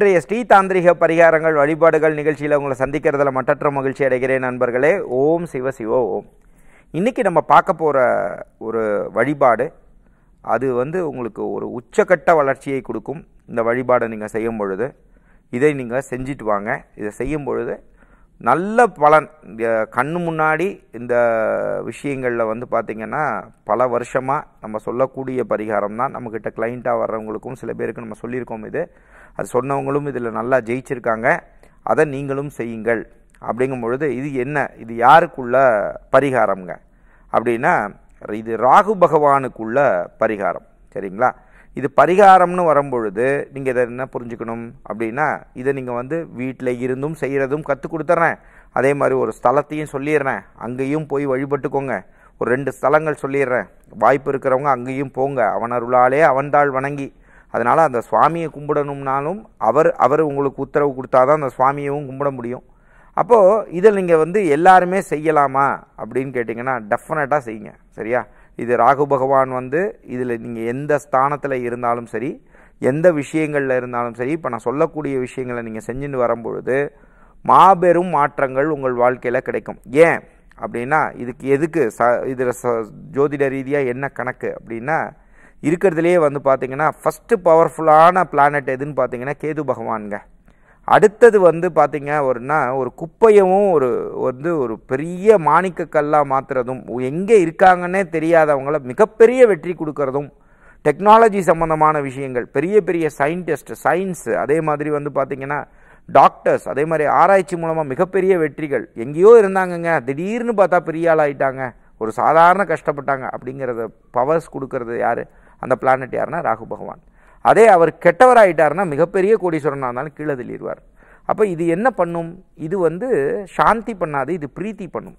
இன்றைய ஸ்ரீ தாந்திரிக பரிகாரங்கள் வழிபாடுகள் நிகழ்ச்சியில் உங்களை சந்திக்கிறதுல மட்டற்ற மகிழ்ச்சி அடைகிறேன் நண்பர்களே. ஓம் சிவ சிவோ ஓம். இன்னைக்கு நம்ம பார்க்க போகிற ஒரு வழிபாடு அது வந்து உங்களுக்கு ஒரு உச்சக்கட்ட வளர்ச்சியை கொடுக்கும். இந்த வழிபாடை நீங்கள் செய்யும் பொழுது இதை நீங்கள் செஞ்சுட்டு வாங்க. இதை செய்யும் பொழுது நல்ல பலன். இந்த கண்ணு முன்னாடி இந்த விஷயங்களில் வந்து பார்த்திங்கன்னா பல வருஷமாக நம்ம சொல்லக்கூடிய பரிகாரம் தான் நம்மக்கிட்ட கிளைண்ட்டாக வர்றவங்களுக்கும் சில பேருக்கு நம்ம சொல்லியிருக்கோம் இது. அது சொன்னவங்களும் இதில் நல்லா ஜெயிச்சிருக்காங்க. அதை நீங்களும் செய்யுங்கள். அப்படிங்கும் பொழுது இது என்ன? இது யாருக்குள்ள பரிகாரம்ங்க? அப்படின்னா இது ராகு பகவானுக்குள்ள பரிகாரம். சரிங்களா? இது பரிகாரம்னு வரும்பொழுது நீங்கள் இதை என்ன புரிஞ்சுக்கணும்? அப்படின்னா இதை நீங்கள் வந்து வீட்டில் இருந்தும் செய்கிறதும் கற்றுக் கொடுத்துட்றேன் அதே மாதிரி ஒரு ஸ்தலத்தையும் சொல்லிடுறேன் அங்கேயும் போய் வழிபட்டுக்கோங்க. ஒரு ரெண்டு ஸ்தலங்கள் சொல்லிடுறேன் வாய்ப்பு இருக்கிறவங்க அங்கேயும் போங்க. அவன் அருளாலே அவன்தாள் வணங்கி. அதனால் அந்த சுவாமியை கும்பிடணும்னாலும் அவர் அவர் உங்களுக்கு உத்தரவு கொடுத்தாதான் அந்த சுவாமியவும் கும்பிட முடியும். அப்போது இதில் நீங்கள் வந்து எல்லாருமே செய்யலாமா அப்படின்னு கேட்டிங்கன்னா டெஃபினட்டாக செய்யுங்க சரியா? இது ராகு பகவான் வந்து இதில் நீங்கள் எந்த ஸ்தானத்தில் இருந்தாலும் சரி எந்த விஷயங்களில் இருந்தாலும் சரி இப்போ நான் சொல்லக்கூடிய விஷயங்களை நீங்கள் செஞ்சுட்டு வரும்பொழுது மாபெரும் மாற்றங்கள் உங்கள் வாழ்க்கையில் கிடைக்கும். ஏன்? அப்படின்னா இதுக்கு எதுக்கு ச இதில் ச ஜோதிட ரீதியாக என்ன கணக்கு அப்படின்னா இருக்கிறதுலேயே வந்து பார்த்திங்கன்னா ஃபஸ்ட்டு பவர்ஃபுல்லான பிளானட் எதுன்னு பார்த்தீங்கன்னா கேது பகவானுங்க. அடுத்தது வந்து பார்த்திங்க ஒருனா ஒரு குப்பையவும் ஒரு வந்து ஒரு பெரிய மாணிக்க கல்லாக மாற்றுறதும் எங்கே இருக்காங்கன்னே தெரியாதவங்கள மிகப்பெரிய வெற்றி கொடுக்கறதும் டெக்னாலஜி சம்மந்தமான விஷயங்கள் பெரிய பெரிய சயின்டிஸ்ட் சயின்ஸு அதே மாதிரி வந்து பார்த்திங்கன்னா டாக்டர்ஸ் அதே மாதிரி ஆராய்ச்சி மூலமாக மிகப்பெரிய வெற்றிகள் எங்கேயோ இருந்தாங்கங்க திடீர்னு பார்த்தா பெரிய ஆளாயிட்டாங்க ஒரு சாதாரண கஷ்டப்பட்டாங்க அப்படிங்கிறத பவர்ஸ் கொடுக்கறது யார்? அந்த பிளானட் யாருன்னா ராகு பகவான். அதே அவர் கெட்டவராகிட்டார்னா மிகப்பெரிய கோடீஸ்வரனாக இருந்தாலும் கீழே தள்ளிடுவார். அப்போ இது என்ன பண்ணும்? இது வந்து சாந்தி பண்ணாது இது பிரீத்தி பண்ணும்.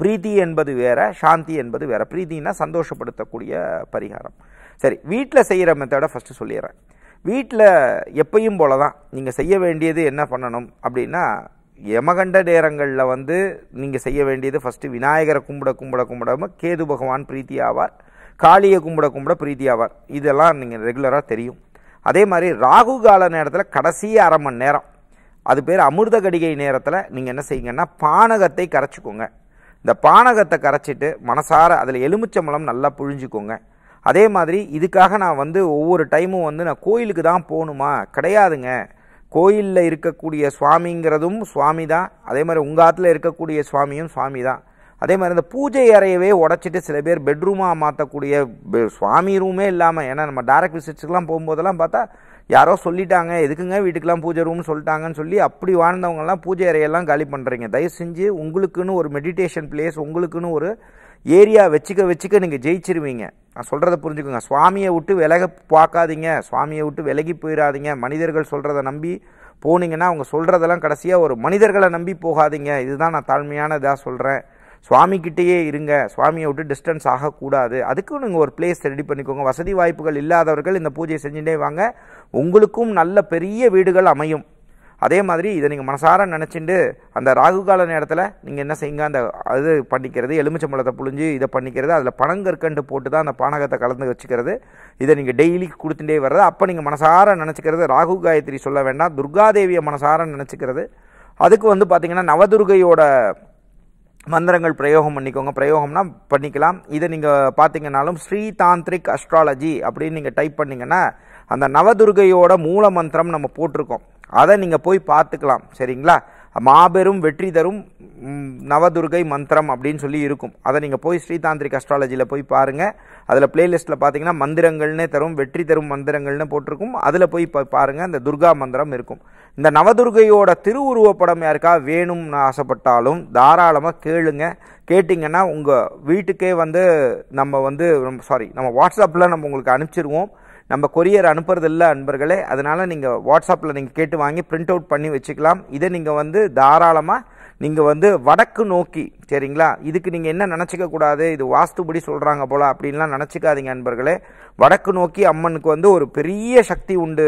பிரீத்தி என்பது வேற சாந்தி என்பது வேற. பிரீத்தின்னா சந்தோஷப்படுத்தக்கூடிய பரிகாரம். சரி வீட்டில் செய்கிற மெத்தடை ஃபஸ்ட்டு சொல்லிடுறேன். வீட்டில் எப்பயும் போல தான் நீங்கள் செய்ய வேண்டியது என்ன பண்ணணும் அப்படின்னா யமகண்ட நேரங்களில் வந்து நீங்கள் செய்ய வேண்டியது ஃபஸ்ட்டு விநாயகரை கும்பிட கும்பிட கும்பிடாமல் கேது பகவான் பிரீத்தி ஆவார். காளியை கும்பிட கும்பிட பிரீதி ஆவார் இதெல்லாம் நீங்கள் ரெகுலராக தெரியும். அதே மாதிரி ராகு கால நேரத்தில் கடைசி அரை மணி நேரம். அது பேர் அமிர்த கடிகை நேரத்தில் நீங்கள் என்ன செய்யுங்கன்னா பானகத்தை கரைச்சிக்கோங்க. இந்த பானகத்தை கரைச்சிட்டு மனசார அதில் எலுமிச்சம்பழம் நல்லா புழிஞ்சிக்கோங்க. அதே மாதிரி இதுக்காக நான் வந்து ஒவ்வொரு டைமும் வந்து நான் கோயிலுக்கு தான் போகணுமா? கிடையாதுங்க. கோயிலில் இருக்கக்கூடிய சுவாமிங்கிறதும் சுவாமி தான் அதே மாதிரி உங்கள் ஆற்றுல இருக்கக்கூடிய சுவாமியும் சுவாமி தான் அதே மாதிரி இந்த பூஜை அறையவே உடச்சிட்டு சில பேர் பெட்ரூமாக மாற்றக்கூடிய சுவாமி ரூமே இல்லாமல் ஏன்னா நம்ம டேரக்ட் விசிட்ஸுக்கெலாம் போகும்போதெல்லாம் பார்த்தா யாரோ சொல்லிட்டாங்க எதுக்குங்க வீட்டுக்கெலாம் பூஜை ரூம்னு சொல்லிட்டாங்கன்னு சொல்லி அப்படி வாழ்ந்தவங்கெல்லாம் பூஜை அறையெல்லாம் காலி பண்ணுறீங்க தயவு செஞ்சு உங்களுக்குன்னு ஒரு மெடிடேஷன் பிளேஸ் உங்களுக்குன்னு ஒரு ஏரியா வச்சுக்க வச்சுக்க நீங்கள் ஜெயிச்சிருவீங்க. நான் சொல்கிறத புரிஞ்சுக்கோங்க. சுவாமியை விட்டு விலக பார்க்காதீங்க. சுவாமியை விட்டு விலகி போயிடாதீங்க மனிதர்கள் சொல்கிறத நம்பி போனீங்கன்னா அவங்க சொல்கிறதெல்லாம் கடைசியாக ஒரு மனிதர்களை நம்பி போகாதீங்க. இதுதான் நான் தாழ்மையான இதாக சொல்கிறேன் சுவாமிக்கிட்டேயே இருங்க சுவாமியை விட்டு டிஸ்டன்ஸ் ஆகக்கூடாது. அதுக்கும் நீங்கள் ஒரு பிளேஸ் ரெடி பண்ணிக்கோங்க. வசதி வாய்ப்புகள் இல்லாதவர்கள் இந்த பூஜையை செஞ்சுட்டே வாங்க. உங்களுக்கும் நல்ல பெரிய வீடுகள் அமையும். அதே மாதிரி இதை நீங்கள் மனசார நினச்சிட்டு அந்த ராகு கால நேரத்தில் நீங்கள் என்ன செய்யுங்க? அந்த அது பண்ணிக்கிறது எலுமிச்சம்பழத்தை புழிஞ்சு இதை பண்ணிக்கிறது அதில் பனங்கற்கண்டு போட்டு தான் அந்த பானகத்தை கலந்து வச்சுக்கிறது. இதை நீங்கள் டெய்லி கொடுத்துட்டே வர்றது. அப்போ நீங்கள் மனசார நினச்சிக்கிறது ராகு காயத்ரி சொல்ல வேண்டாம். துர்காதேவியை மனசார நினச்சிக்கிறது. அதுக்கு வந்து பார்த்திங்கன்னா நவதுர்கையோட மந்திரங்கள் பிரயோகம் பண்ணிக்கோங்க. பிரயோகம்னா பண்ணிக்கலாம். இதை நீங்கள் பார்த்தீங்கன்னாலும் ஸ்ரீ தாந்திரிக் அஸ்ட்ராலஜி அப்படின்னு நீங்கள் டைப் பண்ணிங்கன்னா அந்த நவதுர்கையோட மூல மந்திரம் நம்ம போட்டிருக்கோம். அதை நீங்கள் போய் பார்த்துக்கலாம். சரிங்களா? மாபெரும் வெற்றி தரும் நவதுர்கை மந்திரம் அப்படின்னு சொல்லி இருக்கும். அதை நீங்கள் போய் ஸ்ரீதாந்திரிக் அஸ்ட்ராலஜியில் போய் பாருங்கள் அதில் பிளேலிஸ்ட்டில் பார்த்தீங்கன்னா மந்திரங்கள்னே தரும் வெற்றி தரும் மந்திரங்கள்னு போட்டிருக்கும். அதில் போய் பாருங்கள் அந்த துர்கா மந்திரம் இருக்கும். இந்த நவதுர்கையோட திருவுருவப்படம் யாருக்கா? வேணும்னு ஆசைப்பட்டாலும் தாராளமாக கேளுங்க. கேட்டிங்கன்னா உங்கள் வீட்டுக்கே வந்து நம்ம வந்து சாரி நம்ம வாட்ஸ்அப்பில் நம்ம உங்களுக்கு அனுப்பிச்சிருவோம். நம்ம கொரியர் அனுப்புறதில்ல அன்பர்களே. அதனால் நீங்கள் வாட்ஸ்அப்பில் நீங்கள் கேட்டு வாங்கி பிரிண்ட் அவுட் பண்ணி வச்சுக்கலாம். இதை நீங்கள் வந்து தாராளமாக நீங்கள் வந்து வடக்கு நோக்கி சரிங்களா? இதுக்கு நீங்கள் என்ன நினச்சிக்க கூடாது? இது வாஸ்துபடி சொல்கிறாங்க போல் அப்படின்லாம் நினச்சிக்காதீங்க அன்பர்களே வடக்கு நோக்கி அம்மனுக்கு வந்து ஒரு பெரிய சக்தி உண்டு.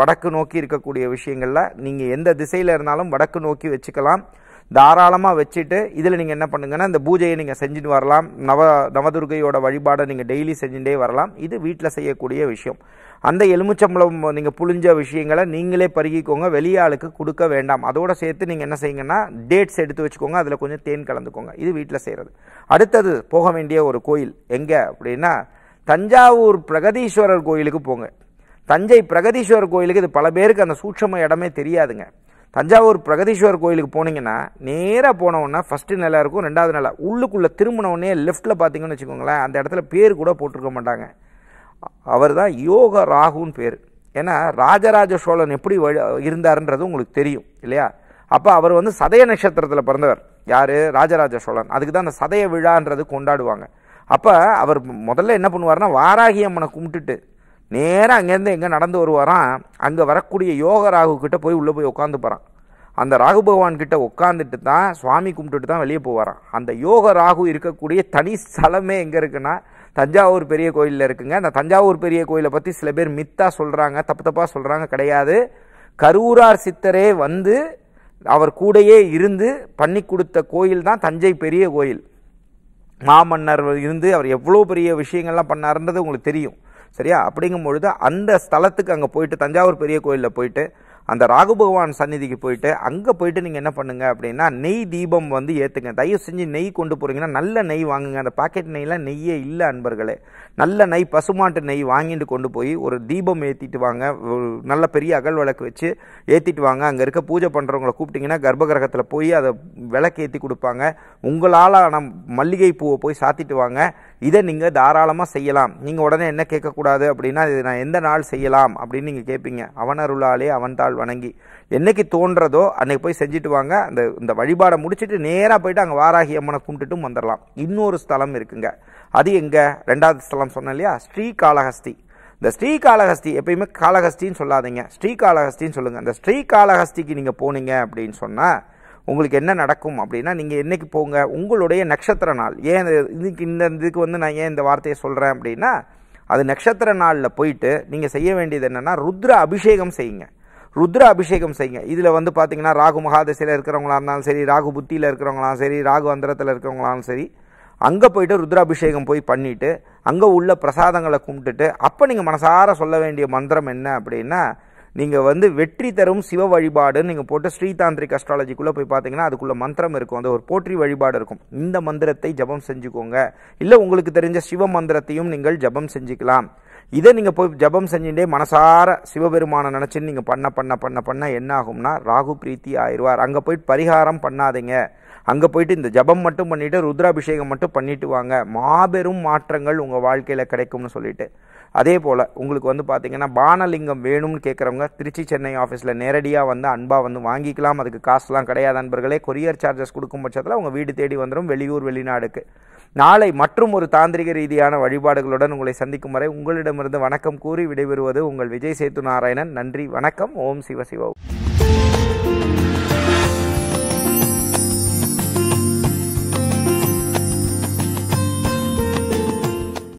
வடக்கு நோக்கி இருக்கக்கூடிய விஷயங்களில் நீங்கள் எந்த திசையில் இருந்தாலும் வடக்கு நோக்கி வச்சுக்கலாம். தாராளமாக வச்சுட்டு இதில் நீங்கள் என்ன பண்ணுங்கன்னா இந்த பூஜையை நீங்கள் செஞ்சுட்டு வரலாம். நவ நவதுர்கையோட வழிபாடை நீங்கள் டெய்லி செஞ்சுட்டே வரலாம். இது வீட்டில் செய்யக்கூடிய விஷயம். அந்த எலுமிச்சம்பழம் நீங்கள் புழிஞ்ச விஷயங்களை நீங்களே பருகிக்கோங்க வெளியாளுக்கு கொடுக்க வேண்டாம். அதோட சேர்த்து நீங்கள் என்ன செய்யுங்கன்னா டேட்ஸ் எடுத்து வச்சுக்கோங்க அதில் கொஞ்சம் தேன் கலந்துக்கோங்க. இது வீட்டில் செய்கிறது அடுத்தது போக வேண்டிய ஒரு கோயில் எங்கே அப்படின்னா தஞ்சாவூர் பிரகதீஸ்வரர் கோயிலுக்கு போங்க. தஞ்சை பிரகதீஸ்வரர் கோயிலுக்கு இது பல பேருக்கு அந்த சூட்சம இடமே தெரியாதுங்க. தஞ்சாவூர் பிரகதீஸ்வரர் கோயிலுக்கு போனீங்கன்னா நேராக போனவுடனே ஃபஸ்ட்டு நிலை இருக்கும் ரெண்டாவது நிலை. உள்ளுக்குள்ளே திரும்பினவுடனே லெஃப்ட்டில் பார்த்தீங்கன்னு வச்சுக்கோங்களேன் அந்த இடத்துல பேர் கூட போட்டிருக்க மாட்டாங்க. அவர் தான் யோக ராகுன்னு பேர். ஏன்னா ராஜராஜ சோழன் எப்படி இருந்தாருன்றது உங்களுக்கு தெரியும் இல்லையா? அப்போ அவர் வந்து சதய நட்சத்திரத்தில் பிறந்தவர். யார்? ராஜராஜ சோழன். அதுக்கு தான் அந்த சதய விழான்றது கொண்டாடுவாங்க. அப்போ அவர் முதல்ல என்ன பண்ணுவார்னா வாராகி அம்மனை கும்பிட்டுட்டு நேராக அங்கேருந்து எங்கே நடந்து வருவாராம் அங்கே வரக்கூடிய யோக ராகு கிட்டே போய் உள்ளே போய் உட்காந்து போகிறான் அந்த ராகு பகவான் கிட்ட உட்காந்துட்டு தான் சுவாமி கும்பிட்டுட்டு தான் வெளியே போவாராம். அந்த யோக ராகு இருக்கக்கூடிய தனி ஸ்தலமே எங்கே இருக்குன்னா தஞ்சாவூர் பெரிய கோயிலில் இருக்குங்க. அந்த தஞ்சாவூர் பெரிய கோயிலை பற்றி சில பேர் மித்தாக சொல்கிறாங்க தப்பு தப்பாக சொல்கிறாங்க கிடையாது. கரூரார் சித்தரே வந்து அவர் கூடயே இருந்து பண்ணி கொடுத்த கோயில் தான் தஞ்சை பெரிய கோயில். மாமன்னர் இருந்து அவர் எவ்வளோ பெரிய விஷயங்கள்லாம் பண்ணாருன்றது உங்களுக்கு தெரியும். சரியா? அப்படிங்கும் பொழுது அந்த ஸ்தலத்துக்கு அங்கே போயிட்டு தஞ்சாவூர் பெரிய கோயிலில் போயிட்டு அந்த ராகு பகவான் சந்நிதிக்கு போயிட்டு அங்கே போயிட்டு நீங்கள் என்ன பண்ணுங்க அப்படின்னா நெய் தீபம் வந்து ஏற்றுங்க தயவு செஞ்சு நெய் கொண்டு போகிறீங்கன்னா நல்ல நெய் வாங்குங்க. அந்த பாக்கெட் நெய்லாம் நெய்யே இல்லை அன்பர்களே. நல்ல நெய் பசுமாட்டு நெய் வாங்கிட்டு கொண்டு போய் ஒரு தீபம் ஏற்றிட்டு வாங்க. ஒரு நல்ல பெரிய அகல் விளக்கு வச்சு ஏற்றிட்டு வாங்க. அங்கே இருக்க பூஜை பண்ணுறவங்கள கூப்பிட்டிங்கன்னா கர்ப்பகிரகத்தில் போய் அதை விளக்கு ஏற்றி கொடுப்பாங்க. உங்களால் ஆனால் மல்லிகை பூவை போய் சாத்திட்டு வாங்க. இதை நீங்கள் தாராளமாக செய்யலாம். நீங்கள் உடனே என்ன கேட்கக்கூடாது அப்படின்னா இது நான் எந்த நாள் செய்யலாம் அப்படின்னு நீங்கள் கேட்பீங்க. அவன் அருளாலே அவன் தாள் வணங்கி. என்னைக்கு தோன்றதோ அன்னைக்கு போய் செஞ்சுட்டு வாங்க. அந்த இந்த வழிபாடை முடிச்சுட்டு நேராக போயிட்டு அங்கே வாராகி அம்மனை கும்பிட்டுட்டும் வந்துடலாம் இன்னொரு ஸ்தலம் இருக்குங்க. அது எங்கே? ரெண்டாவது ஸ்தலம் சொன்னேன் இல்லையா? ஸ்ரீகாளஹஸ்தி இந்த ஸ்ரீகாளஹஸ்தி எப்பயுமே காளஹஸ்தின்னு சொல்லாதீங்க. ஸ்ரீகாளஹஸ்தின்னு சொல்லுங்கள் இந்த ஸ்ரீகாளஹஸ்திக்கு நீங்கள் போனீங்க அப்படின்னு சொன்னால் உங்களுக்கு என்ன நடக்கும் அப்படின்னா நீங்கள் என்னைக்கு போங்க உங்களுடைய நட்சத்திர நாள். ஏன் இதுக்கு இந்த இதுக்கு வந்து நான் ஏன் இந்த வார்த்தையை சொல்கிறேன் அப்படின்னா அது நட்சத்திர நாளில் போயிட்டு நீங்கள் செய்ய வேண்டியது என்னென்னா ருத்ர அபிஷேகம் செய்யுங்க. ருத்ர அபிஷேகம் செய்யுங்க. இதில் வந்து பார்த்தீங்கன்னா ராகு மகாதசையில் இருக்கிறவங்களா இருந்தாலும் சரி ராகு புத்தியில் இருக்கிறவங்களாம் சரி ராகு அந்தரத்தில் இருக்கிறவங்களாலும் சரி அங்கே போயிட்டு ருத்ராபிஷேகம் போய் பண்ணிவிட்டு அங்கே உள்ள பிரசாதங்களை கும்பிட்டுட்டு அப்போ நீங்கள் மனசார சொல்ல வேண்டிய மந்திரம் என்ன அப்படின்னா நீங்கள் வந்து வெற்றி தரும் சிவ வழிபாடுன்னு நீங்கள் போட்டு ஸ்ரீதாந்திரிக் அஸ்ட்ராலஜிக்குள்ளே போய் பார்த்தீங்கன்னா அதுக்குள்ளே மந்திரம் இருக்கும். அந்த ஒரு போற்றி வழிபாடு இருக்கும். இந்த மந்திரத்தை ஜபம் செஞ்சுக்கோங்க. இல்லை உங்களுக்கு தெரிஞ்ச சிவ மந்திரத்தையும் நீங்கள் ஜபம் செஞ்சுக்கலாம். இதை நீங்கள் போய் ஜபம் செஞ்சுட்டே மனசார சிவபெருமானை நினச்சின்னு நீங்கள் பண்ண பண்ண பண்ண பண்ண என்ன ஆகும்னா ராகு பிரீத்தி ஆயிடுவார். அங்கே போயிட்டு பரிகாரம் பண்ணாதீங்க. அங்கே போயிட்டு இந்த ஜபம் மட்டும் பண்ணிவிட்டு ருத்ராபிஷேகம் மட்டும் பண்ணிட்டு வாங்க. மாபெரும் மாற்றங்கள் உங்கள் வாழ்க்கையில் கிடைக்கும்னு சொல்லிட்டு. அதே போல் உங்களுக்கு வந்து பார்த்தீங்கன்னா பானலிங்கம் வேணும்னு கேட்குறவங்க திருச்சி சென்னை ஆஃபீஸில் நேரடியாக வந்து அன்பாக வந்து வாங்கிக்கலாம். அதுக்கு காசுலாம் கிடையாது நண்பர்களே. கொரியர் சார்ஜஸ் கொடுக்கும் பட்சத்தில் உங்கள் வீடு தேடி வந்துடும் வெளியூர் வெளிநாடுக்கு. நாளை மற்றும் ஒரு தாந்திரிக ரீதியான வழிபாடுகளுடன் உங்களை சந்திக்கும் வரை உங்களிடமிருந்து வணக்கம் கூறி விடைபெறுவது உங்கள் விஜய் சேத்து நாராயணன் நன்றி வணக்கம். ஓம் சிவ சிவ.